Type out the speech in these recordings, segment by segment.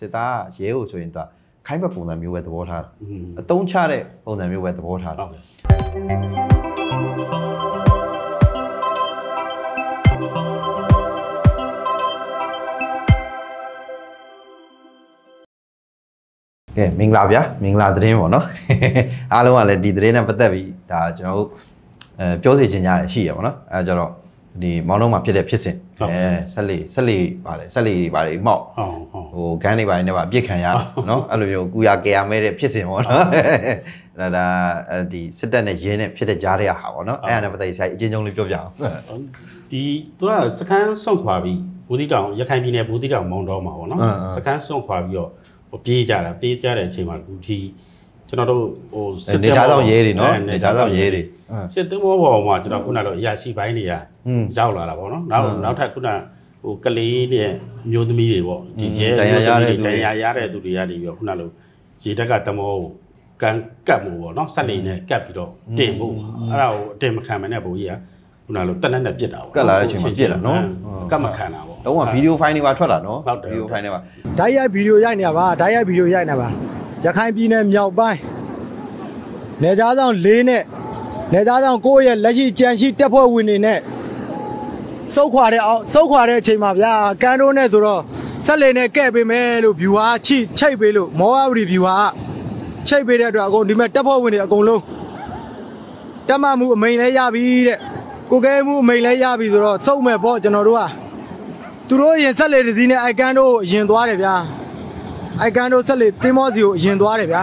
စစ်သားကရဲကိုဆိုရင်သူကခိုင်းဘက်ပုံစံမျိုးပဲသဘောထားတာอืมအတုံးချတဲ့ပုံစံမျိုးပဲသဘောထားတာဟုတ်ကဲ့ကဲမင်္ဂလာဗျာမင်္ဂလာသတင်းပေါ့နော်အားလုံးကလည်းဒီသတင်းနဲ့ပတ်သက်ပြီးဒါကျွန်တော်တို့အဲပြောစီခြင်းကြရရှိရပေါ့နော်အဲကြတော့ ဒီမောင်နှုံးမှာဖြစ်တဲ့ဖြစ်စဉ်အဲဆက်လေဆက်လေပါလေဆက်လေပါလေမောက်ဟုတ်ဟုတ်ဟိုဂန်းတွေပိုင်းနဲ့ပါအပြစ်ခံရနော်အဲ့လိုမျိုးကုရကေရမဲတဲ့ဖြစ်စဉ်ပေါ့နော်ဒါဒါအဲဒီစစ်တပ်နဲ့ရင်းနဲ့ဖြစ်တဲ့ကြားတဲ့ဟာပေါ့နော်အဲ့ဒါနဲ့ပတ်သက်ပြီးဆရာကြီးအချင်းချင်းလေးပြောပြအောင်ဒီသူကစကန်ဆွန့်ခွာပြီးဘူဒီတောင်ရခိုင်ပြည်နယ်ဘူဒီတောင်မောင်တော်မှာပေါ့နော်အင်းအင်းစကန်ဆွန့်ခွာပြီးတော့ဟိုပြေးကြတာပြေးကြတဲ့အချိန်မှာလူဒီ ကျွန်တော်တို့ဟိုနေသားဆောင်ရဲတွေနော်အဲနေသားဆောင်ရဲတွေအင်းစစ်တမောပေါ်မှာကျွန်တော်ခုနကတော့အရာရှိပိုင်းတွေကอืมရောက်လာတာပေါ့နော်နောက်အင်းနောက်ထပ်ခုနဟိုကလေးနဲ့အမျိုးသမီးတွေပေါ့ဒီကျဲတန်ရာရတဲ့သူတတွေန်ရာရတဲ့သူတွေကနေပြီးတော့ခုနလိုရေတက်ကတမောကိုကန်ကတ်မှုပေါ့နော်ဆက်လေးနဲ့ကတ်ပြီးတော့တင်ဖို့အဲ့ဒါကိုအတင်မခံမနဲ့ဘိုးကြီးကခုနလိုတက်နဲ့နဲ့ပြစ်တာပေါ့ကတ်လာတဲ့အချိန်မှာပြစ်လာနော်ကတ်မခံတာပေါ့တော့ကဗီဒီယိုဖိုင်တွေပါထွက်လာနော်ဟုတ်တယ်ဗီဒီယိုဖိုင်တွေပါဓာတ်ရိုက်ဗီဒီယိုရိုက်နေတာပါဓာတ်ရိုက်ဗီဒီယိုရိုက်နေတာပါ ရခိုင်ပြည်နယ်မြောက်ပိုင်းနေကြားဆောင်၄နဲ့နေကြားဆောင်ကိုယ့်ရဲ့လက်ရှိကြံရှိတက်ဖွဲ့ဝင်တွေနဲ့စုတ်ခွာတဲ့အောင်စုတ်ခွာတဲ့အချိန်မှာဗျာကန်တိုးနဲ့ဆိုတော့ဆက်လေနဲ့ကဲ့ပေးမယ်လို့ view ဟာချိချိတ်ပေးလို့မောအဝရီ view ဟာချိတ်ပေးတဲ့အတွက်အကုန်ဒီမဲ့တက်ဖွဲ့ဝင်တွေအကုန်လုံးတက်မှမှုအမိန်လဲရပြီတဲ့ကိုကဲမှုအမိန်လဲရပြီဆိုတော့စုတ်မဲ့ပေါ့ကျွန်တော်တို့ကသူတို့ရင်ဆက်လေတစ်စီးနဲ့အိုက်ကန်တို့အရင်သွားတယ်ဗျာ အိုက်ကန်တို့ဆက်လေသင်းမောစီကိုအရင်သွားတယ်ဗျာ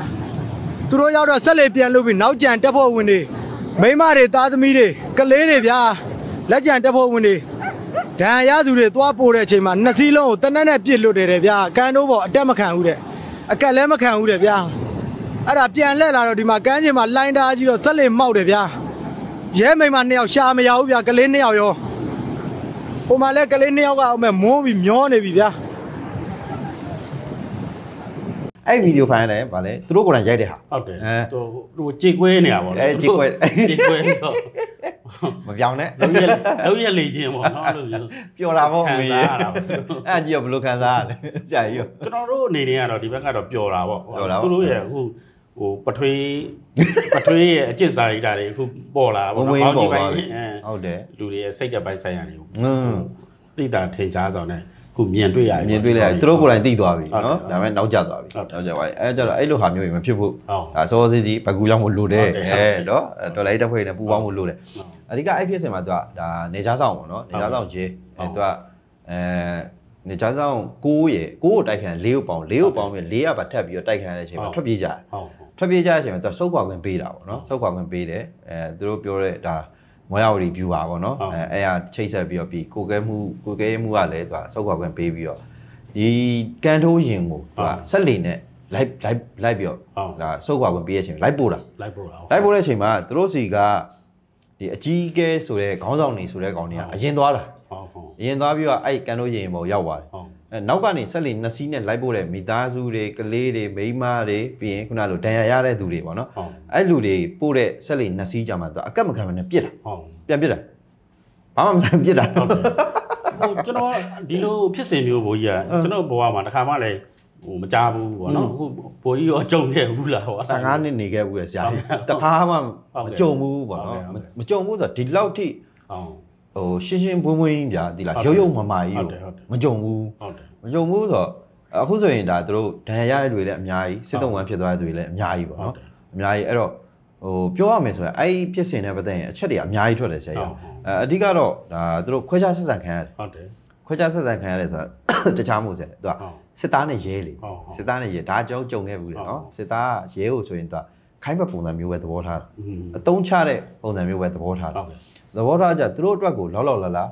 သူတို့ရောက်တော့ဆက်လေပြန်လို့ပြီးနောက်ကြံတက်ဖို့ဝင်တွေမိန်းမတွေသားသမီးတွေကလေးတွေဗျာလက်ကြံတက်ဖို့ဝင်တွေဒဏ်ရာရသူတွေသွားပို့တဲ့အချိန်မှာနှစ်စီးလုံးကိုတနက်နဲ့ပြစ်လွတ်တယ်တဲ့ဗျာကန်တို့ပေါ်အတက်မခံဘူးတဲ့အကက်လည်းမခံဘူးတဲ့ဗျာအဲ့ဒါပြန်လှည့်လာတော့ဒီမှာကမ်းခြေမှာလိုင်းတားကြီးတော့ဆက်လေမောက်တယ်ဗျာရဲမိန်းမနှစ်ယောက်ရှာမရဘူးဗျာကလေးနှစ်ယောက်ရောဟိုမှာလည်းကလေးနှစ်ယောက်ကအောင်မဲ့မုန်းပြီးမျောနေပြီဗျာ အဲ့ဗီဒီယိုဖိုင်လည်းဗာလဲသူတို့ကိုယ်တိုင်ရိုက်တဲ့ဟာဟုတ်တယ်အဲဟိုဟိုကြေကွဲနေတာပေါ့အဲကြေကွဲကြေကွဲတော့မပြောင်းနဲ့လုံးရလုံးရလေခြင်းပေါ့နော်အဲ့လိုမျိုးပျော်တာပေါ့ခံမေးစားရတာပေါ့အဲ့ကြီးကဘယ်လိုခံစားရလဲဆရာကြီးရောကျွန်တော်တို့အနေနဲ့ကတော့ဒီဘက်ကတော့ပျော်တာပေါ့ပျော်တာပေါ့သူတို့ရဲ့အခုဟိုပထွေးပထွေးရဲ့အကျင့်စာရိတ္တတွေအခုပေါ်လာတာပေါ့ဝင်းနော်ဝင်းပိုင်းပေါ်ပါပြီအဲဟုတ်တယ်လူတွေရဲ့စိတ်တက်ပိုင်းဆိုင်ရာတွေကိုอืมသိတာထင်ရှားဆောင်နဲ့အ ခုမြင်တွေ့ရတယ်မြင်တွေ့လိုက်ရတယ်သူတို့ကိုယ်တိုင်သိသွားပြီဟုတ်တယ်နော်ဒါပေမဲ့နောက်ကျသွားပြီဟုတ်တယ်နောက်ကျသွားပြီအဲကြတော့အဲ့လိုဟာမျိုးတွေမဖြစ်ဖို့ဟုတ်ဒါစောစီစီဘကူရောက်ဖို့လိုတယ်ဟုတ်တယ်အဲနော်အဲ့တော်လိုက်တဲ့ဖွဲ့နဲ့ပူပေါင်းဖို့လိုတယ်ဟုတ်အဓိကအဲ့ဖြစ်စင်မှာသူကဒါနေချားဆောင်ပေါ့နော်နေချားဆောင်ကြီးအဲဟုတ်သူကအဲနေချားဆောင်6ရယ်6ကိုတိုက်ခံ4ကိုပေါင်း4ကိုပေါင်းပြီး4ရပါထပ်ပြီးတော့တိုက်ခံရတဲ့အချိန်မှာဟုတ်ထွက်ပြေးကြတယ်ဟုတ်ထွက်ပြေးကြတဲ့အချိန်မှာသူကစုပ်ခွာခွင့်ပေးတာပေါ့နော်စုပ်ခွာခွင့်ပေးတယ်အဲသူတို့ပြောတဲ့ဒါ မွေးရဝတီ view ပါပေါ့နော်ဟုတ်အဲအဲ့အချိတ်ဆက်ပြီးတော့ပြီးကိုကဲမှုကိုကဲမှုကလည်းသူကစုပ်ခွာခွင့်ပေးပြီးတော့ဒီကန်ထိုးရင်ကိုသူကဆက်လီနဲ့လိုက်လိုက်လိုက်ပြီးတော့ဟုတ်ဒါစုပ်ခွာခွင့်ပေးတဲ့အချိန်လိုက်ပို့တာလိုက်ပို့တာဟုတ်လိုက်ပို့တဲ့အချိန်မှာသူတို့စီကဒီအကြီးအကဲဆိုတဲ့ခေါင်းဆောင်နေဆိုတဲ့ကောင်တွေကအရင်သွားတာဟုတ်ဟုတ်အရင်သွားပြီးတော့အဲ့ကန်ထိုးရင်ပေါ်ရောက်သွားတယ်ဟုတ် အဲနောက်ကနေဆက်လီနှစ်စီးနဲ့လိုက်ပို့တဲ့မိသားစုတွေကလေးတွေမိန်းမတွေပြီးရင်ခုနလိုဒဏ်ရာရတဲ့သူတွေပေါ့နော်ဟုတ်အဲ့လူတွေပို့တဲ့ဆက်လီနှစ်စီးကြမှာသူအကက်မခံမနဲ့ပြစ်တာဟုတ်ပြန်ပြစ်တာဘာမှမဆိုင်ပြစ်တာဟုတ်တယ်ဟိုကျွန်တော်ဒီလိုဖြစ်စဉ်မျိုးဘိုးကြီးကကျွန်တော်ဘဝမှာတစ်ခါမှလည်းဟိုမကြားဘူးပေါ့နော်ဟိုဘိုးကြီးရောကြုံခဲ့ဘူးလားဟော15နှစ်နေခဲ့ဘူးလေဆရာကြီးတခါမှမကြုံဘူးပေါ့နော်မကြုံဘူးဆိုတော့ဒီလောက်ထိဟုတ် ဟိုရှင်းရှင်းပွင့်ပွင့်ကြီးဗျာဒီလားဟုတ်တယ်ရုပ်ရုပ်မမာကြီးဟုတ်ကိုတယ်ဟုတ်တယ်မကြုံဘူးဟုတ်တယ်မကြုံဘူးဆိုတော့အခုဆိုရင်ဒါသူတို့ဒဏ်ရာရတဲ့တွေလည်းအများကြီးစစ်တုံးဝမ်းဖြစ်သွားတဲ့တွေလည်းအများကြီးပေါ့ဟုတ်နော်တယ်အများကြီးအဲ့တော့ဟိုပြောရမယ်ဆိုရင်အဲ့ဒီဖြစ်စဉ်နဲ့ပတ်သက်ရင်အချက်တွေအများကြီးထွက်တယ်ဆရာကြီးဟုတ်အဲအဓိကတော့ဒါသူတို့ခွဲခြားဆက်ဆံခံရတယ်ဟုတ်တယ်ခွဲခြားဆက်ဆံခံရတယ်ဆိုတာတခြားမှုဆရာသူကဟုတ်စစ်သားနဲ့ရဲလေဟုတ်ဟုတ်စစ်သားနဲ့ရဲဒါကြောင့်ကြုံခဲ့ဘူးလေဟုတ်နော်စစ်သားကရဲကိုဆိုရင်သူကခိုင်းဘက်ပုံစံမျိုးပဲသဘောထားတာอืมအတုံးချတဲ့ပုံစံမျိုးပဲသဘောထားတာဟုတ်တယ် သဘောထားကြသူတို့အတွက်ကိုလောက်လောက်လာလာ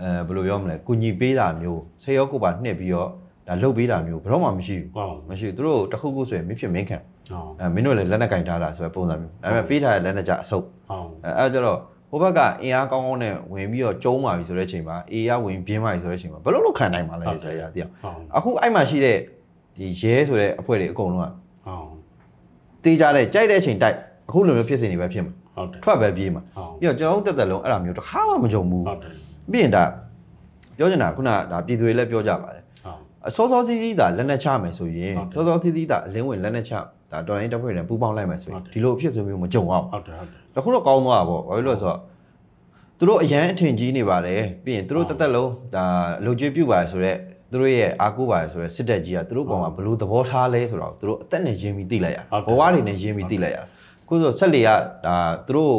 အဲဘယ်လိုပြောမလဲကုညီပေးတာမျိုးဆေရောကိုပါနှိပ်ပြီးတော့ဒါလှုပ်ပေးတာမျိုးဘယ်တော့မှမရှိဘူးဟုတ်မရှိဘူးသူတို့တခုခုဆိုရင်မဖြစ်မင်းခံဟုတ်အဲမင်းတို့လည်းလက်နဲ့ကင်ထားတာဆိုတဲ့ပုံစံမျိုးဒါပေမဲ့ပေးထားတဲ့လက်နဲ့ကြအဆုပ်ဟုတ်အဲအဲဒါကြတော့ဟိုဘက်ကအင်အားကောင်းကောင်းနဲ့ဝင်ပြီးတော့ကျုံးပါပြီဆိုတဲ့အချိန်မှာအေရဝင်ပြင်းပါပြီဆိုတဲ့အချိန်မှာဘယ်လိုလုပ်ခံနိုင်မှာလဲဆရာကြီးတရားဟုတ်အခုအဲ့မှာရှိတဲ့ဒီရဲဆိုတဲ့အဖွဲ့တွေအကုန်လုံးကဟုတ်တေးကြတဲ့ကြိုက်တဲ့အချိန်တိုက်အခုလိုမျိုးဖြစ်စဉ်တွေပဲဖြစ်မှာဟုတ်တယ် ထွက်ပဲပြေးမှာဟုတ်ပြီးတော့ကျွန်တော်တို့တက်တက်လုံးအဲ့ဒါမျိုးတစ်ခါမှမကြုံဘူးဟုတ်တယ်ပြီးရင်ဒါပြောချင်တာခုနဒါပြည်သူတွေလည်းပြောကြပါတယ်ဟုတ်အစောစောစီးစီးဒါလက်နဲ့ချမယ်ဆိုရင်ဟုတ်တယ်စောစောစီးစီးဒါအလင်းဝင်လက်နဲ့ချဒါတော်လိုင်းတပ်ဖွဲ့တွေနဲ့ပူးပေါင်းလိုက်မယ်ဆိုရင်ဒီလိုအဖြစ်ဆိုမျိုးမကြုံအောင်ဟုတ်တယ်ဟုတ်တယ်တခုတော့ကောင်းသွားတာပေါ့ဘာလို့လဲဆိုတော့သူတို့အရန်အထင်ကြီးနေပါတယ်ပြီးရင်သူတို့တက်တက်လုံးဒါလုံခြုံပြုပါဆိုတော့သူတို့ရဲ့အာကိုပါဆိုတော့စစ်တပ်ကြီးကသူတို့ပေါ်မှာဘယ်လိုသဘောထားလဲဆိုတော့သူတို့အသက်နဲ့ရင်းပြီးသိလိုက်ရဘဝတွေနဲ့ရင်းပြီးသိလိုက်ရ ခုဆိုဆက်လေကဒါသူတို့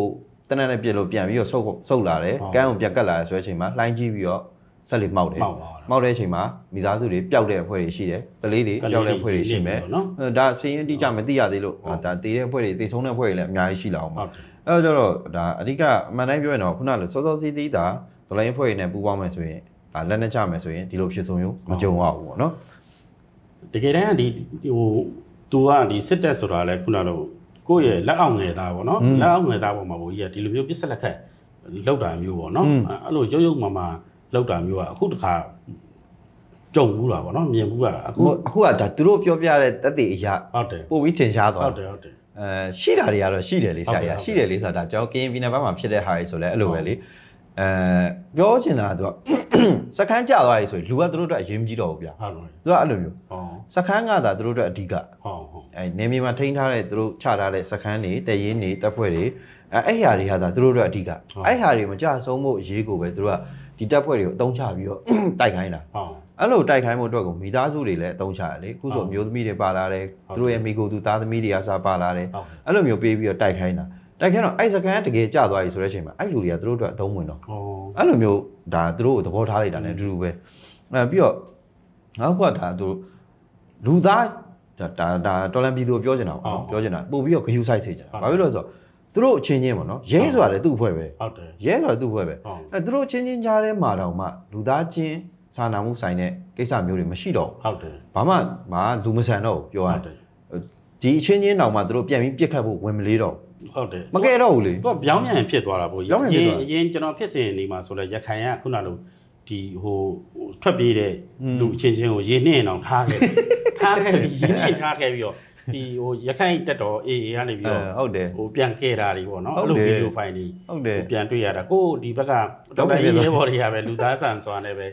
တနက်နဲ့ပြည့်လို့ပြန်ပြီးတော့ဆုတ်ဆုတ်လာတယ်ကန်းကိုပြန်ကတ်လာတယ်ဆိုတဲ့အချိန်မှာလှိုင်းကြီးပြီးတော့ဆက်လေမှောက်တယ်မှောက်ပါတော့မှောက်တဲ့အချိန်မှာမိသားစုတွေပျောက်တဲ့အဖွဲ့တွေရှိတယ်ကလေးတွေပျောက်တဲ့အဖွဲ့တွေရှိမယ်နော်အဲဒါစည်ရင်တိကျမသိရသေးလို့ဒါဒါတည်တဲ့အဖွဲ့တွေတည်ဆုံးတဲ့အဖွဲ့တွေလည်းအများကြီးရှိလာအောင်ပါဟုတ်တယ်အဲတော့ကျတော့ဒါအဓိကအမှန်တိုင်းပြောရင်တော့ခုနလိုစောစောစီးစီးတာဒလိုင်းအဖွဲ့တွေနဲ့ပူးပေါင်းမယ်ဆိုရင်ဒါလက်နဲ့ချမယ်ဆိုရင်ဒီလိုဖြစ်ဆုံးမျိုးမကြုံရဘူးပေါ့နော်တကယ်တမ်းကဒီဟိုသူကဒီစစ်တက်ဆိုတာလဲခုနကတော့ ကိုယ့်ရဲ့လက်အောက်ငယ်သားပေါ့နော်လက်အောက်ငယ်သားပေါ်မှာဘိုးကြီးကဒီလိုမျိုးပြစ်ဆက်လက်ခတ်လောက်တာမျိုးပေါ့နော်အဲ့လိုရုပ်ရုပ်မာမာလောက်တာမျိုးကအခုတခါကြုံဘူးတာပေါ့နော်မြင်ဘူးကအခုအခုအခုကဒါသူတို့ပြောပြတဲ့တက်တေအရာဟုတ်တယ်ပို့ပြီးထင်ရှားသွားဟုတ်တယ်တယ်ဟုတ်တယ်အဲရှိတာတွေကတော့ရှိတယ်လေဆရာကြီးရှိတယ်လေဆိုတာဒါကျွန်တော်ကရင်ပြည်နယ်ဘက်မှာဖြစ်တဲ့ဟာတွေဆိုလဲအဲ့လိုပဲလေအဲပြောချင်တာကသူကစကန်းကြသွားပြီဆိုရင်လူကသူတို့အတွက်အရင်မကြီးတော့ဘူးဗျာဟုတ်တယ်သူကအဲ့လိုမျိုးဟောစကန်းကသာသူတို့အတွက်အဓိကဟောဟော အဲနေမြေမှာထိန်းထားတဲ့သူတို့ချထားတဲ့စခန်းတွေတရင်တွေတပ်ဖွဲ့တွေအဲအဲ့ဟာတွေကသာသူတို့တို့အဓိကအဲ့ဟာတွေမကြဆုံးဖို့အရေးကိုပဲသူတို့ကဒီတပ်ဖွဲ့တွေကိုအသုံးချပြီးတော့တိုက်ခိုင်းတာဟောအဲ့လိုတိုက်ခိုင်းမှုအတွက်ကိုမိသားစုတွေလည်းအသုံးချရတယ်လေခုဆိုအမျိုးသမီးတွေပါလာတယ်သူတို့ရဲ့မိကိုသူသားသမီးတွေအစားပါလာတယ်ဟုတ်အဲ့လိုမျိုးပေးပြီးတော့တိုက်ခိုင်းတာတိုက်ခိုင်းတော့အဲ့စခန်းကတကယ်ကျသွားပြီဆိုတဲ့အချိန်မှာအဲ့လူတွေကသူတို့အတွက်အသုံးဝင်တော့ဟောအဲ့လိုမျိုးဒါသူတို့ကိုသဘောထားလိုက်တာ ਨੇ အတူတူပဲအဲပြီးတော့နောက်ကဒါသူတို့လူသား ဒါဒါဒါတော်လန်ပြည်သူကိုပြောချင်တာပေါ့နော်ပြောချင်တာပို့ပြီးတော့ဂယူဆိုင်စေချင်တာဘာဖြစ်လို့လဲဆိုတော့သူတို့အချင်းချင်းပေါ့နော်ရဲဆိုတာလည်းသူ့အဖွဲ့ပဲဟုတ်တယ်ရဲဆိုတာသူ့အဖွဲ့ပဲဟုတ်အဲသူတို့အချင်းချင်းကြားထဲမှာတော့မှလူသားချင်းစာနာမှုဆိုင်တဲ့ကိစ္စမျိုးတွေမရှိတော့ဟုတ်တယ်ဘူးဘာမှမလူမဆန်တော့ဘူးပြောရဟုတ်တတယ်ယ်ဒီအချင်းချင်းတောင်မှသူတို့ပြန်ပြီးပြစ်ခတ်ဖို့ဝင်မလေးတော့ဘူးဟုတ်တယ်မကဲတော့ဘူးလေသူကပြောင်းပြန်ဖြစ်သွားတာပေါ့ပြောင်းပြန်ဖြစ်သွားတာအရင်ကျွန်တော်ဖြစ်စဉ်နေမှာဆိုလဲရခိုင်ကခုနလို ဒီဟိုထွက်ပြေးတဲ့လူအချင်းချင်းကိုရေနှင်းအောင်ထားခဲ့တယ်ထားခဲ့ပြီးရေနှင်းထားခဲ့ပြီးတော့ဒီဟိုရခိုင်တက်တော် AA ကနေပြီးအဲတော့ဟုတ်တယ်ဟိုပြန်ကဲတာတွေပေါ့နော်ဟုတ်အဲ့လိုတယ်ဗီဒီယိုဖိုင်တွေဟုတ်တယ်ဟိုပြန်တွေ့ရတာကိုယ်ဒီဘက်ကဒေါက်တာရေးရဲဘော်တွေကပဲလူသားဆန်စွာနဲ့ပဲ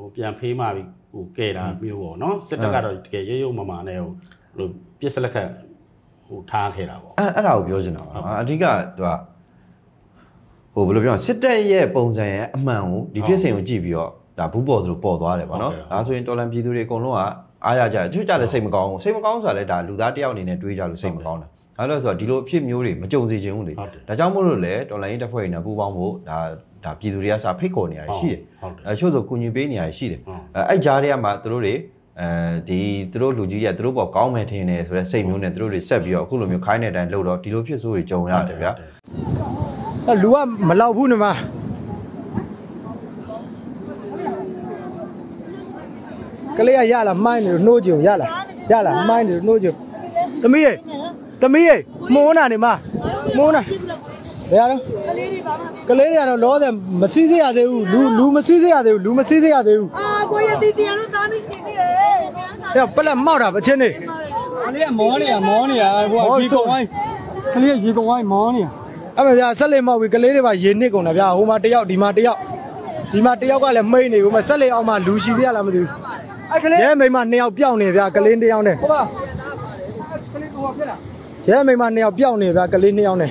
ဟိုပြန်ဖေးမှပြီးဟိုကဲတာမျိုးပေါ့နော်စစ်တပ်ကတော့တကယ်ရုပ်ရုပ်မာမာနဲ့ဟိုဟိုပြစ်စလက်ခတ်ဟိုထားခဲ့တာပေါ့အဲ့အဲ့ဒါကိုပြောချင်တာပါနော်အဓိကသူက ဟိုဘယ်လိုပြောလဲစစ်တပ်ရဲ့ပုံစံရဲ့အမှန်ကိုဒီဖြစ်စဉ်ကိုကြည့်ပြီးတော့ဒါဘူးပေါ်သလိုပေါ်သွားတယ်ပေါ့နော်ဟုတ်ကဲ့ဒါဆိုရင်တော်လန်ပြည်သူတွေအကုန်လုံးကအားရကြတယ်သူကြလည်းစိတ်မကောင်းဘူးစိတ်မကောင်းဆိုတာလည်းဒါလူသားတစ်ယောက်အနေနဲ့တွေးကြလို့စိတ်မကောင်းတာအဲ့လိုဆိုတော့ဒီလိုအဖြစ်မျိုးတွေမကြုံစေချင်ဘူးလေဟုတ်တယ်ဒါကြောင့်မို့လို့လေတော်လန်ရေးတပ်ဖွဲ့တွေနဲ့ပူးပေါင်းဖို့ဒါဒါပြည်သူတွေကစာဖိတ်ခေါ်နေရရှိတယ်ဟုတ်တယ်အဲချို့ဆိုကုညီပေးနေရရှိတယ်ဟုတ်အဲအဲ့ကြားထဲမှာသူတို့တွေအဲဒီသူတို့လူကြီးကသူတို့ပေါ်ကောင်းမယ်ထင်တယ်ဆိုတဲ့စိတ်မျိုးနဲ့သူတို့တွေဆက်ပြီးတော့အခုလိုမျိုးခိုင်းတဲ့အတိုင်းလုပ်တော့ဒီလိုဖြစ်ဆိုးတွေကြုံရတယ်ဗျာအဲ လူကမလောက်ဘူးနေမှာကလေးကရလာမိုင်းနေလို့နှိုးကြုံရလာရလာမိုင်းနေလို့နှိုးကြုံသမီးရေသမီးရေမိုးနာနေမှာမိုးနာဘယ်ရတော့ကလေးတွေပါမသိကလေးတွေကတော့လောဆယ်မစည်းစေရသေးဘူးလူလူမစည်းစေရသေးဘူးလူမစည်းစေရသေးဘူးအာကိုရတီတီရလို့သားမင်းတီတီရအဲပလက်မောက်တာပဲချင်းနေကလေးကမောနေတာမောနေတာဟိုကရေကုန်ဝိုင်းကလေးကရေကုန်ဝိုင်းမောနေတာ အဲ့မဗျာဆက်လေမောက်ပြီကလေးတွေပါရေနစ်ကုန်တာဗျာဟိုမှာတယောက်ဒီမှာတယောက်ဒီမှာတယောက်ကလည်းမိတ်နေဘူးမဆက်လေအောင်မှလူရှိသေးရလားမသိဘူးအဲ့ကလေးရဲမိန်းမနှစ်ယောက်ပျောက်နေဗျာကလေးတစ်ယောက်နဲ့ဟိုပါကလေးကိုဖြစ်လာရဲမိန်းမနှစ်ယောက်ပျောက်နေဗျာကလေးနှစ်ယောက်နဲ့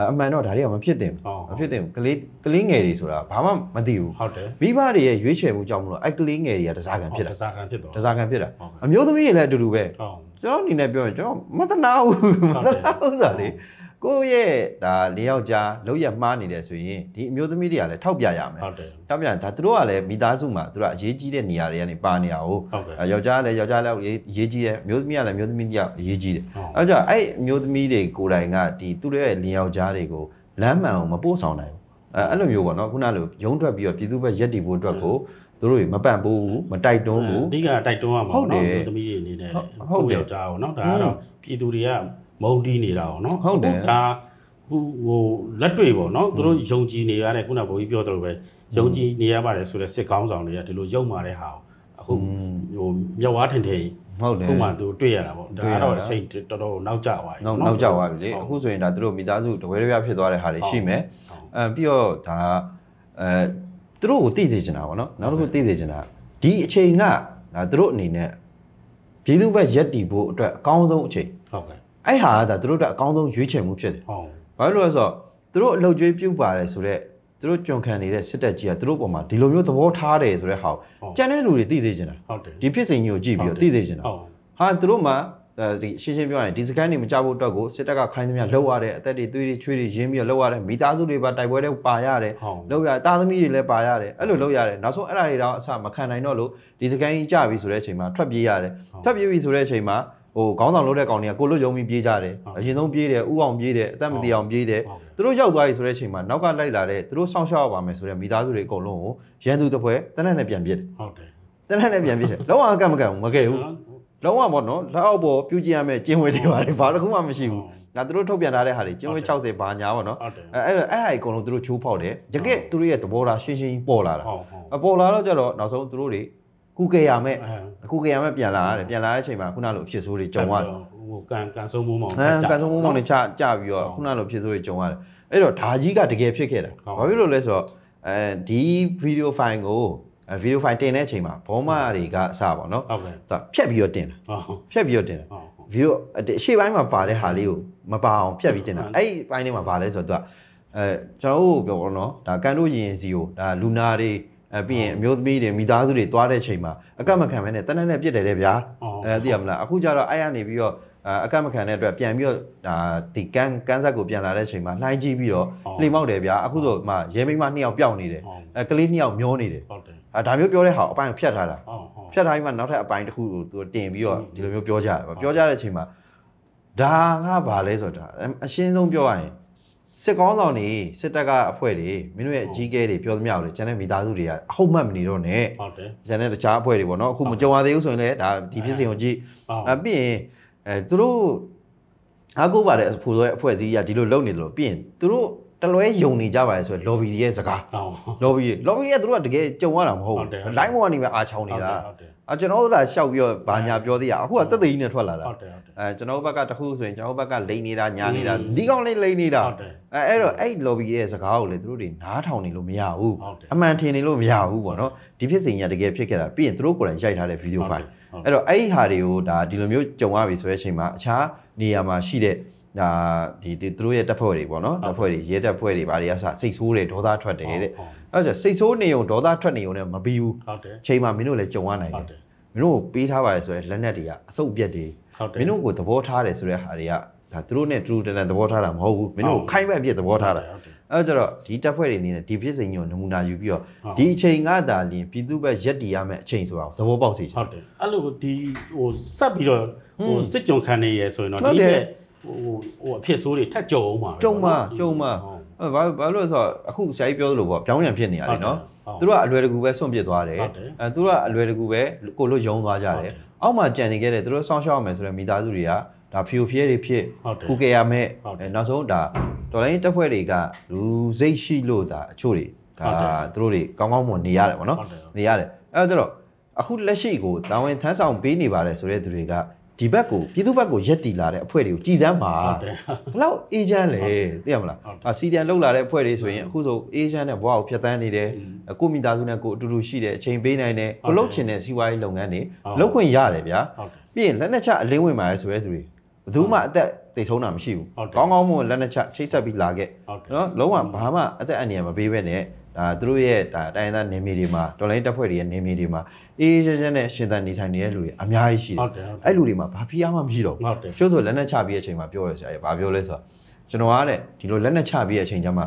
အဲအမှန်တော့ဒါတွေကမဖြစ်သင့်ဟုတ်ဘူးမဖြစ်သင့်ဘူးကလေးကလေးငယ်တွေဆိုတာဘာမှမသိဘူးဟုတ်တယ်မိဘတွေရဲ့ရွေးချယ်မှုကြောင့်မလို့အဲ့ကလေးငယ်တွေကတစားခံဖြစ်တာတစားခံဖြစ်သွားတစားခံဖြစ်တာဟုတ်ကဲ့အမျိုးသမီးတွေလည်းအတူတူပဲဟုတ်ကျွန်တော်အနေနဲ့ပြောရင်ကျွန်တော်မတနာဘူးမတနာဘူးဆိုတာလေ ကိုယ့်ရဲ့ဒါလေးယောက်ျားလောက်ရမှားနေတယ်ဆိုရင်ဒီအမျိုးသမီးတွေကလည်းထောက်ပြရမယ်ဟုတ်တယ်တောက်ပြန်ဒါသူတို့ကလည်းမိသားစုမှာသူတို့ကအရေးကြီးတဲ့နေရာတွေကနေပါနေရအောင်ဟုတ်ကဲ့အဲယောက်ျားကလည်းယောက်ျားလည်းအရေးကြီးတယ်မျိုးသမီးကလည်းမျိုးသမီးတယောက်အရေးကြီးတယ်ဟုတ်အဲကြောင့်အဲ့မျိုးသမီးတွေကိုယ်တိုင်ကဒီသူတို့ရဲ့လင်ယောက်ျားတွေကိုလမ်းမှန်အောင်မပို့ဆောင်နိုင်ဘူးအဲအဲ့လိုမျိုးပေါ့နော်ခုနလိုရုံးထွက်ပြီးတော့ပြည်သူ့ဘက်ရက်တီဖို့အတွက်ကို သူတို့တွေမပန့်ဘူးမတိုက်တွန်းဘူးအဓိကတိုက်တွန်းရမှာဟုတ်တယ်သမီးတွေအနေနဲ့ဟုတ်တယ်ကိုယ့်ယောက်ျားကိုနော်ဒါကတော့ပြည်သူတွေကမုံတီးနေတာပေါ့နော်ဟုတ်တယ်ဒါဟိုဟိုလက်တွေ့ပေါ့နော်သူတို့ယုံကြည်နေရတဲ့ခုနကဘိုးကြီးပြောသလိုပဲယုံကြည်နေရပါတယ်ဆိုတဲ့စစ်ကောင်းဆောင်တွေကဒီလိုယုံမာတဲ့ဟာကိုအခုဟိုမြောက်ဝါထင်ထင်ဟုတ်တယ်ခုမှသူတွေ့ရတာပေါ့တွေ့ဒါရတာကတော့အချိန်တော်တော်နောက်ကျသွားပြီနောက်နောက်ကျသွားပြီလေအခုဆိုရင်ဒါသူတို့မိသားစုတပွဲတစ်ပြားဖြစ်သွားတဲ့ဟာတွေရှိမယ်အဲပြီးတော့ဒါအဲ သူတို့ကိုသိစေချင်တာပေါ့နော်နောက်တစ်ခုသိစေချင်တာဒီအချိန်ကဒါသူတို့အနေနဲ့ပြည်သူ့ဘက်ရက်တီဖို့အတွက်အကောင်းဆုံးအချိန်ဟုတ်ကဲ့အဲ့ဟာကဒါသူတို့အတွက်အကောင်းဆုံးရွေးချယ်မှုဖြစ်တယ်ဟုတ်ဘာလို့လဲဆိုတော့သူတို့အလုပ်ကျွေးပြုတ်ပါတယ်ဆိုတော့သူတို့ကြုံခံနေတဲ့စစ်တပ်ကြီးကသူတို့ပေါ်မှာဒီလိုမျိုးသဘောထားတယ်ဆိုတဲ့ဟာကိုကြံတဲ့လူတွေသိစေချင်တာဟုတ်တယ်ဒီဖြစ်စဉ်ကြီးကိုကြည့်ပြီးတော့သိစေချင်တာဟုတ်ဟာသူတို့မှ ဒီရှင်းရှင်းပြောရရင်ဒီစကန်တွေမကြဖို့အတွက်ကိုစစ်တပ်ကခိုင်းသမျှလှုပ်ရတဲ့အသက်တွေသွေးတွေချွေးတွေရင်းပြီးတော့လှုပ်ရတယ်မိသားစုတွေပါတိုက်ပွဲတွေပါရတယ်ဟုတ်လှုပ်ရတာသမီတွေလည်းပါရတယ်အဲ့လိုလှုပ်ရတယ်နောက်ဆုံးအဲ့ဒါတွေတော့အဆမခံနိုင်တော့လို့ဒီစကန်ကြီးကြပြီဆိုတဲ့အချိန်မှာထွက်ပြေးရတယ်ထွက်ပြေးပြီဆိုတဲ့အချိန်မှာဟိုခေါင်းဆောင်လုပ်တဲ့ကောင်တွေကကိုလွတ်ယုံပြီးပြေးကြတယ်အရင်ဆုံးပြေးတယ်ဥအောင်ပြေးတယ်အသက်မတည်အောင်ပြေးတယ်သူတို့ရောက်သွားပြီဆိုတဲ့အချိန်မှာနောက်ကလိုက်လာတဲ့သူတို့စောင့်ရှောက်ရပါမယ်ဆိုတဲ့မိသားစုတွေအကုန်လုံးကိုရန်သူတစ်ဖွဲတနက်နဲ့ပြန်ပြစ်တယ်ဟုတ်တယ်တနက်နဲ့ပြန်ပြစ်တယ်လုံးဝအကန့်မကန့်ဘူးမကဲဘူး လုံးဝပေါ့နော်လက်အောက်ပေါ်ပြုတ်ကြည့်ရမယ့်ကျင်းဝဲတွေပါတယ်ဘာတစ်ခုမှမရှိဘူးဒါသူတို့ထုတ်ပြန်ထားတဲ့ဟာတွေကျင်းဝဲ60ဘာညာပေါ့နော်ဟုတ်တယ်အဲအဲ့အဲ့ဟာအကုန်လုံးသူတို့ချိုးဖောက်တယ်တကယ်သူတို့ရဲ့သဘောထားရှင်းရှင်းပေါ်လာတာဟုတ်ဟုတ်အပေါ်လာတော့ကြတော့နောက်ဆုံးသူတို့တွေကုကေရမယ့်အဲကုကေရမယ့်ပြန်လာရတယ်ပြန်လာတဲ့အချိန်မှာခုနလိုအဖြစ်ဆိုးတွေကြုံရတယ်ဟိုကန်ကန်ဆုံးမိုးမောင်အဲကန်ဆုံးမုံမောင်နေချကြပြီးတော့ခုနလိုဖြစ်ဆိုးကြုံရတယ်အဲ့တော့ဓာကြီးကတကယ်ဖြစ်ခဲ့တာဘာဖြစ်လို့လဲဆိုတော့အဲဒီဗီဒီယိုဖိုင်ကို ဗီဒီယိုဖိုင်တင်တဲ့အချိန်မှာဘောမတွေကအစပါတော့ဟုတ်ကဲ့သူဖြတ်ပြီးတော့တင်တာဟုတ်ဖြတ်ပြီးတော့တင်တာဟုတ်ဗီဒီယိုအရှေ့ပိုင်းမှာပါတဲ့ဟာလေးကိုမပါအောင်ဖြတ်ပြီးတင်တာအဲ့ဒီပိုင်းလေးမှာပါလဲဆိုတော့သူကအဲကျွန်တော်တို့ပြောတော့နော်ဒါကန်တို့ရင်စီကိုဒါလူနာတွေအဲပြီးရင်အမျိုးသမီးတွေမိသားစုတွေသွားတဲ့ချိန်မှာအကန့်မခံမဲနဲ့တနက်နဲ့ပြစ်တယ်လေဗျာအဲသိရမလားအခုကျတော့အဲ့ရနေပြီးတော့ အာအကန့်မခံတဲ့အတွက်ပြန်ပြီးတော့ဒါဒီကန်းကန်းဆက်ကိုပြန်လာတဲ့အချိန်မှာလှိုင်းကြည့်ပြီးတော့လှိမောက်တယ်ဗျာအခုဆိုမှရဲမိန်းမနှစ်ယောက်ပျောက်နေတယ်အဲကလေးနှစ်ယောက်မျောနေတယ်ဟုတ်တယ်အဲဒါမျိုးပြောတဲ့ဟာအပိုင်းကိုဖြတ်ထားတာဟုတ်ဟုတ်ဖြတ်ထားပြီးမှနောက်ထပ်အပိုင်းတစ်ခုကိုသူတင်ပြီးတော့ဒီလိုမျိုးပြောကြတယ်ပေါ့ပြောကြတဲ့အချိန်မှာဒါကဘာလဲဆိုတော့ဒါအရှင်းဆုံးပြောရရင်စစ်ကောင်းဆောင်တွေစစ်တပ်ကအဖွဲ့တွေမင်းတို့ရဲ့အကြီးအကဲတွေပြောသမျှကိုလေကျန်တဲ့မိသားစုတွေကအဟုတ်မှတ်မနေတော့နဲ့ဟုတ်တယ်ကျန်တဲ့တခြားအဖွဲ့တွေပေါ့နော်အခုမကြုံရသေးဘူးဆိုရင်လည်းဒါဒီဖြစ်စဉ်ကိုကြည့်ဟုတ်အပြီးရင် အဲသူတို့အားကိုးပါတဲ့ဖိုးစောရဲ့အဖွဲ့အစည်းကဒီလိုလုပ်နေတယ်လို့ပြီးရင်သူတို့တလွဲယုံနေကြပါလေဆိုတော့ lobby တွေရဲ့စကားဟုတ် lobby lobby တွေကသူတို့ကတကယ်ကြုံရတာမဟုတ်ဟုတ်တယ်ဟုတ်တယ်ဘူး line ပေါ်ကနေပဲအားချောင်းနေတာဟုတ်တယ်အကျွန်တော်တို့ကရှောက်ပြီးတော့ဘာညာပြောသေးရအခုကတက်သေးကြီးနဲ့ထွက်လာတာဟုတ်တယ်ဟုတ်တယ်အဲကျွန်တော်တို့ဘက်ကတခုဆိုရင်ကျွန်တော်တို့ဘက်ကလိန်နေတာညာနေတာဒီကောင်လေးလိန်နေတာဟုတ်တယ်အဲအဲ့တော့အဲ့ lobby ရဲ့စကားကိုလေသူတို့တွေနားထောင်နေလို့မရဘူးဟုတ်တယ်အမှန်ထင်နေလို့မရဘူးပေါ့နော်ဒီဖြစ်စဉ်ကြီးကတကယ်ဖြစ်ခဲ့တာပြီးရင်သူတို့ကိုယ်တိုင်ရိုက်ထားတဲ့ video ဟုတ်တယ် file ဟုတ်တယ် အဲ့တော့အဲ့ဒီဟာတွေကိုဒါဒီလိုမျိုးကြုံရပြီဆိုတဲ့အချိန်မှာအခြားနေရာမှာရှိတဲ့ဒါဒီဒီသူတို့ရဲ့တပ်ဖွဲ့တွေပေါ့နော်တပ်ဖွဲ့တွေရဲတပ်ဖွဲ့တွေဘာတွေကစစိတ်ဆိုးတယ်ဒေါသထွက်တယ်တဲ့ဟုတ်အဲ့ဒါဆိုစိတ်ဆိုးနေုံဒေါသထွက်နေုံနဲ့မပြီးဘူးဟုတ်တယ်ချိန်မှာမင်းတို့လည်းကြုံရနိုင်ဟုတ်တယ်တယ်မင်းတို့ကိုပေးထားပါတယ်ဆိုရင်လက်နက်တွေကအစုပ်ပြက်တွေဟုတ်တယ်မင်းတို့ကိုသဘောထားတယ်ဆိုတဲ့ဟာတွေကဒါသူတို့နဲ့တူတူတန်တန်သဘောထားတာမဟုတ်ဘူးမင်းတို့ကိုခိုင်းမဲ့အပြစ်သဘောထားတာဟုတ်တယ် အဲ့တော့ကျတော့ဒီတပ်ဖွဲ့တွေအနေနဲ့ဒီဖြစ်စဉ်ကြီးကိုနမူနာယူပြီးတော့ဟုတ်ဒီအချိန်ကသာလျင်ပြည်သူ့ဘက်ရက်တီရမယ့်အချိန်ဆိုတာကိုသဘောပေါက်စေချင်ဟုတ်တယ်အဲ့လိုဒီဟိုစက်ပြီးတော့ဟိုစစ်ကြုံခံနေရဆိုရင်တော့ဟုတ်ဒီတယ်ဘက်ဟိုဟိုအဖြစ်ဆိုးတွေထက်ကြုံအောင်ပါပဲကြုံမှာနော်ကြုံမှာဟုတ်အဲ့ဘာဘာလို့လဲဆိုတော့အခုဆရာကြီးပြောသလိုပေါ့ပြောင်းပြန်ဖြစ်နေရတယ်နော်ဟုတ်သူတို့ကအလွယ်တကူပဲဆွန့်ပစ်သွားတယ်ဟုတ်တယ်အဲသူတို့ကအလွယ်တကူပဲကိုလို့ယုံသွားကြတဟုတ်တယ်ယ်အောက်မှာကြံနေခဲ့တဲ့သူတို့စောင့်ရှောက်ရမယ်ဆိုတဲ့မိသားစုတွေက ဒါဖြူဖျဲတွေဖြစ်ဟုတ်တယ်ခုကေရမဲ့ဟုတ်တယ်အဲနောက်ဆုံးဒါတော်လိုင်းတပ်ဖွဲ့တွေကလူစိတ်ရှိလို့ဒါအချို့တွေဒါဟုတ်တယ်သူတို့တွေကောင်းကောင်းမွန်နေရတယ်ပေါ့နော်ဟုတ်တယ်နေရတယ်အဲဒါကြတော့အခုလက်ရှိကိုတာဝန်ထမ်းဆောင်ပေးနေပါတယ်ဆိုတဲ့သူတွေကဒီဘက်ကိုပြည်သူဘက်ကိုရက်တီလာတဲ့အဖွဲ့တွေကိုကြည်စမ်းပါဟုတ်တယ်ဘလောက်အေဂျင့်လဲသိရမလားဟုတ်တယ်အာစီတန်လောက်လာတဲ့အဖွဲ့တွေဆိုရင်အခုဆိုအေဂျင့်နဲ့ဘဝကိုဖျက်ဆီးနေတယ်อืมကိုယ့်မိသားစုနဲ့ကိုယ်အတူတူရှိတယ်အချိန်ပေးနိုင်တယ်ဟုတ်တယ်ကိုလှုပ်ချင်တဲ့စီးပွားရေးလုပ်ငန်းတွေဟုတ်လုပ်ခွင့်ရတယ်ဗျာဟုတ်တယ်ပြီးရင်လက်နဲ့ချအလင်းဝင်ပါရဲဆိုတဲ့သူတွေ ဘယ်သူမှအသက်သိဆုံးတာမရှိဘူးဟုတ်တယ်ကောင်းကောင်းမွန်လက်နဲ့ချချိတ်ဆက်ပြီးလာခဲ့ဟုတ်တယ်နော်လုံးဝဘာမှအသက်အန္တရာယ်မပေးဘဲနဲ့ဒါသူတို့ရဲ့ဒါတိုင်းသားနေမီတွေမှာတော်လိုင်းတပ်ဖွဲ့တွေရဲ့နေမီတွေမှာအေးအေးချမ်းချမ်းနဲ့ရှင်သန်နေထိုင်နေတဲ့လူတွေအများကြီးရှိတယ်ဟုတ်တယ်ဟုတ်တယ်အဲ့လူတွေမှာဘာဖိအားမှမရှိတော့ဘူးဟုတ်တယ်ကျိုးဆိုလက်နဲ့ချပြီးတဲ့အချိန်မှာပြောရဆရာကြီးဘာပြောလဲဆိုတော့ကျွန်တော်ကတဲ့ဒီလိုလက်နဲ့ချပြီးတဲ့အချိန်ကျမှ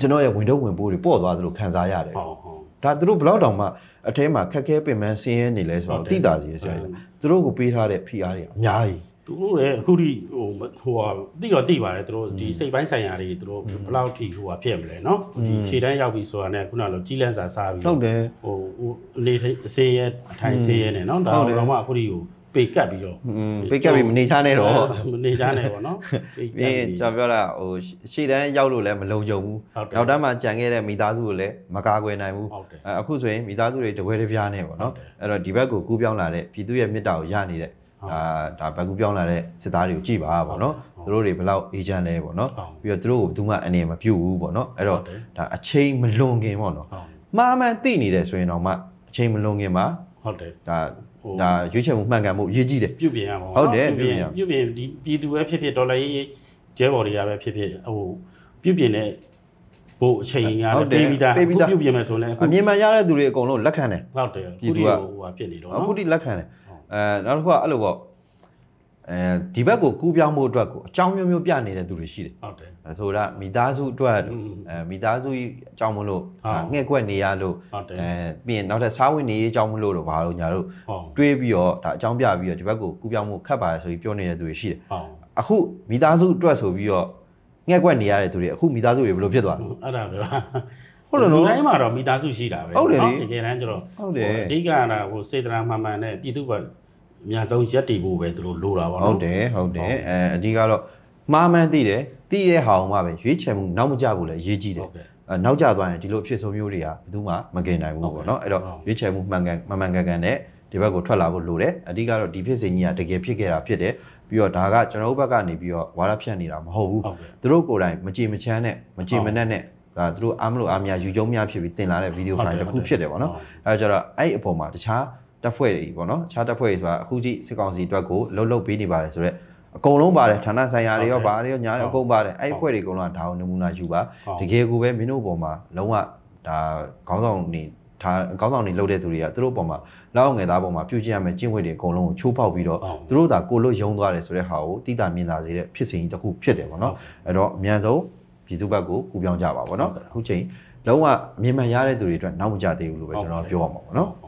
ကျွန်တော်ရဲ့ဝင်တော့ဝင်ပိုးတွေပေါ့သွားသလိုခံစားရတယ်ဟုတ်ဟုတ်ဒါသူတို့ဘလောက်တောင်မှအထဲမှာခက်ခဲပင်ပန်းဆင်းရဲနေလဲဆိုဟုတ်တော့တယ်သိတာစီဆရာကြီးသူတို့ကိုပေးထားတဲ့ဖိအားတွေအများကြီး သူတို့လည်းအခုထိဟိုဟိုဟာတိတော့တိပါတယ်သူတို့ဒီစိတ်ပိုင်းဆိုင်ရာတွေသူတို့ဘယ်လောက်ထိဟိုဟာဖြစ်မလဲเนาะဒီခြေတန်းရောက်ပြီဆိုတာနဲ့ခုနကလိုကြီးလန့်စာစားပြီး ဟုတ်တယ် ဟိုဟိုအနေထိအစင်းရဲအထိုင်စင်းရဲနဲ့เนาะဒါ ဟုတ်တယ် တော့မှအခုထိဟိုပ ပေကတ်ပြီးတော့ อืมပိတ်ကပ်ပြီးမနေချနဲ့တော့ မနေချနဲ့ပေါ့နော်ပေက ပြီး တ် ရင် ပြီး ကျွန်တော်ပြောတာဟိုရှေ့တန်းရောက်လို့လည်းမလုံခြုံဘူး ဟုတ်တယ် နောက်တန်းမှာကြံခဲ့တဲ့မိသားစုကိုလည်းမကာကွယ်နိုင်ဘူး ဟုတ်တယ် အဲအခုဆိုရင်မိသားစုတွေတပွဲတစ်ပြားနဲ့ပေါ့နော် ဟုတ်တယ် အဲ့တော့ဒီဘက်ကိုကူးပြောင်းလာတဲ့ပြည်သူရဲ့မေတ္တာကိုရနေတဲ့ ဟုတ် ဒါဒါဘက်ကူးပြောင်းလာတဲ့စစ်သားတွေကိုကြည်ပါပေါ့နော်ဟုတ်သူတို့တွေဘယ်လောက်အေဂျင့်လဲပေါ့နော်ဟုတ်ပြီးတော့သူတို့ကိုဘယ်သူမှအနေမပြုတ်ဘူးပေါ့နော်အဲ့တော့ဟုတ်တယ်ဒါအချိန်မလွန်ခင်ပေါ့နော်ဟုတ်မှားမှန်သိနေတယ်ဆိုရင်တော့မှအချိန်မလွန်ခင်မှာဟုတ်တယ်ဒါဟိုဒါရွေးချယ်မှုမှန်ကန်မှုအရေးကြီးတယ်ပြုတ်ပြင်ရမှာပေါ့ဟုတ်တယ်ပြုတ်ပြင်ပြုပြုတ်တ်ပြင်ပြင်ဒီပြည်သူပဲဖြစ်ဖြစ်ဒေါ်လာရေးကျဲဘော်တွေကပဲဖြစ်ဖြစ်ဟိုပြုတ်ပြင်တဲ့ဟိုအချိန်ကဟုလည်းတ်တယ်ပေးပြီးသားပေးပြီးသားအခုပြုတ်ပြင်မယ်ဆိုရင်လည်းအခုအမြင်မှန်ရတဲ့သူတွေအကုန်လုံးလက်ခံတယ်ဟုတ်တယ်ပြည်အခုသူဒီကဟိုဟာဖြစ်နေတော့အခုနော်ထိလက်ခံတယ်ဟုတ် အဲနောက်တစ်ခုကအဲ့လိုပေါ့အဲဒီဘက်ကိုကူးပြောင်းမှုအတွက်ကိုအကြောင်းမျိုးမျိုးပြနေတဲ့သူတွေရှိတယ်ဟုတ်တယ်အဲဆိုတာမိသားစုအတွက်อืมအဲမိသားစုကြီးအကြောင်းမလို့ဟုတ်ငှက်ကွက်နေရလို့ဟုတ်တယ်အဲပြီးရင်နောက်ထပ်စားဝင်နေရေးအကြောင်းမလို့တော့ဘာလို့ညာတို့ဟုတ်တွေးပြီးတော့ဒါအကြောင်းပြပြီးတော့ဒီဘက်ကိုကူးပြောင်းမှုခတ်ပါတယ်ဆိုပြီးပြောနေတဲ့သူတွေရှိတယ်ဟုတ်အခုမိသားစုအတွက်ဆိုပြီးတော့ငှက်ကွက်နေရတဲ့သူတွေအခုမိသားစုတွေဘယ်လိုဖြစ်သွားလဲအဲ့ဒါပြောတာ ဟုတ်တယ်နော်လူတိုင်းမှာတော့မိသားစုရှိတာပဲဟုတ်တယ်လေတကယ်တမ်းကျတော့ဟုတ်တယ်ဟိုအဓိကကဟိုစေတနာမှန်မှန်နဲ့ပြည်သူကအများဆုံးရက်တည်ဖို့ပဲသူတို့လိုတာပေါ့နော်ဟုတ်တယ်ဟုတ်တယ်အဲအဓိကတော့မှားမှန်းသိတယ်သိတဲ့ဟာအောင်မှပဲရွေးချယ်မှုနောက်မကျဘူးလေအရေးကြီးတယ်ဟုတ်ကဲ့အဲနောက်ကျသွားရင်ဒီလိုဖြစ်ဆုံးမျိုးတွေကဘယ်သူမှမကင်နိုင်ဘူးဟုတ်ကဲ့ပေါ့နော်အဲ့တော့ဟုတ်ရွေးချယ်မှုမှန်ကန်မှန်မှန်ကန်ကန်နဲ့ဒီဘက်ကိုထွက်လာဖို့လိုတယ်အဓိကတော့ဒီဖြစ်စဉ်ကြီးကတကယ်ဖြစ်ခဲ့တာဖြစ်တယ်ပြီးတော့ဒါကကျွန်တော်တို့ဘက်ကနေပြီးတော့ဝါရဖြန့်နေတာမဟုတ်ဘူးဟုတ်ကဲ့သူတို့ကိုယ်တိုင်မကြည်မချမ်းနဲ့မကြည်မနှက်နဲ့ ဒါသူတို့အားမလို့အားမရယူကြုံများဖြစ်ပြီးတင်လာတဲ့ဗီဒီယိုဟုတ်ဖိုင်တယ်တစ်ခုဖြစ်တယ်ပေါ့နော်ဟုတ်အဲဒါကြတော့အဲ့ဒီအပေါ်မှာတခြားတပ်ဖွဲ့တွေပေါ့နော်တခြားတပ်ဖွဲ့တွေဆိုတာအခုကြည့်စစ်ကောင်စီအတွက်ကိုလှုပ်လှုပ်ပေးနေပါတယ်ဆိုတော့အကုန်လုံးပါတယ်ဌာနဆိုင်ရာတွေရောဟုတ်ဗာတယ်တွေရောညာတွေအကုန်ပါတယ်အဲ့ဒီအဖွဲ့တွေအကုန်လုံးကဒါကိုနမူနာယူပါဟုတ်တကယ်ကိုပဲမင်းတို့ပေါ်မှာလုံးဝဒါခေါင်းဆောင်နေဒါခေါင်းဆောင်နေလှုပ်တဲ့သူတွေကသူတို့ပေါ်မှာလောက်ငယ်သားပေါ်မှာပြုတ်ကျင်ရမယ်ကျင့်ဝတ်တွေအကုန်လုံးကိုချိုးဖောက်ပြီးတော့ဟုတ်သူတို့သာကိုလို့ယုံသွားတယ်ဆိုတဲ့ဟာကိုတိတာမြင်သာစေတဲ့ဖြစ်စဉ်ကြီးတစ်ခုဖြစ်တယ်ပေါ့နော်အဲ့တော့အမြန်ဆုံး ပြည်သူဘက်ကိုကူပြောင်းကြပါပေါ့နော်အခုချိန်လုံးဝမြင်မှန်ရတဲ့သူတွေအတွက်နောက်မကြသေးဘူးလို့ပဲကျွန်တော်ပြောရမှာပေါ့နော်ဟုတ်